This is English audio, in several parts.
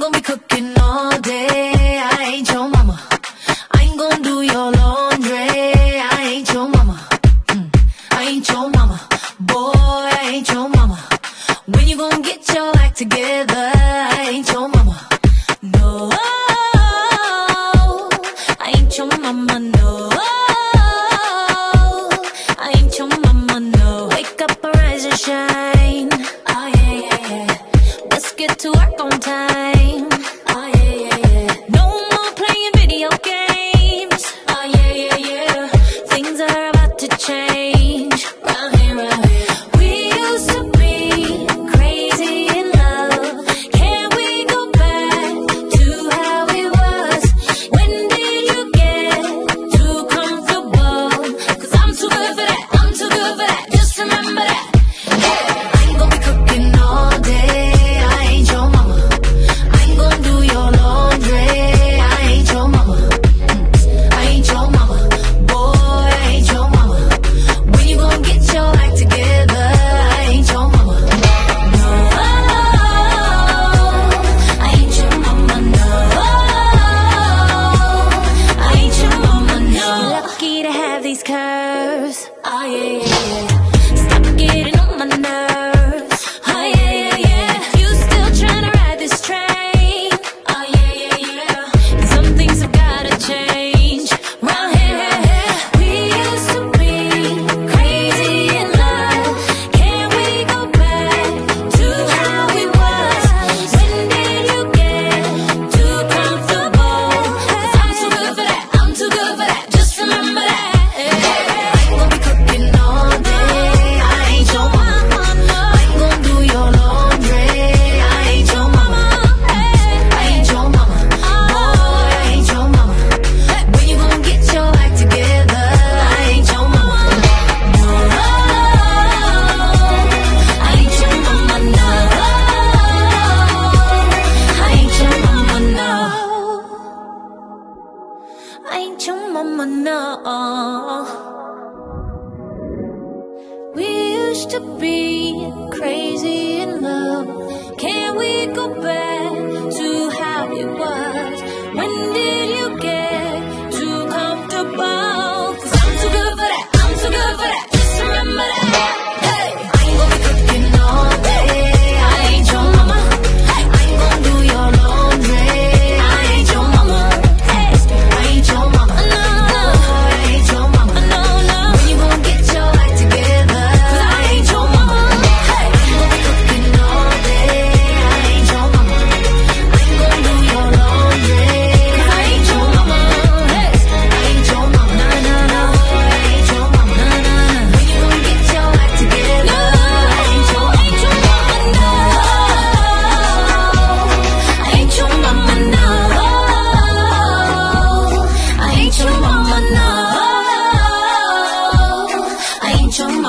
Gonna be cooking all day. I ain't your mama. I ain't gonna do your laundry. I ain't your mama. Mm. I ain't your mama. Boy, I ain't your mama. When you gonna get your act together? I ain't your mama. No, I ain't your mama. No, I ain't your mama. No, wake up, arise and shine. Oh yeah, yeah, yeah. Let's get to work on time. dying. We used to be crazy in love. Can we go back?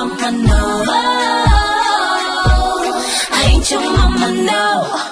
mama know. I ain't your mama know.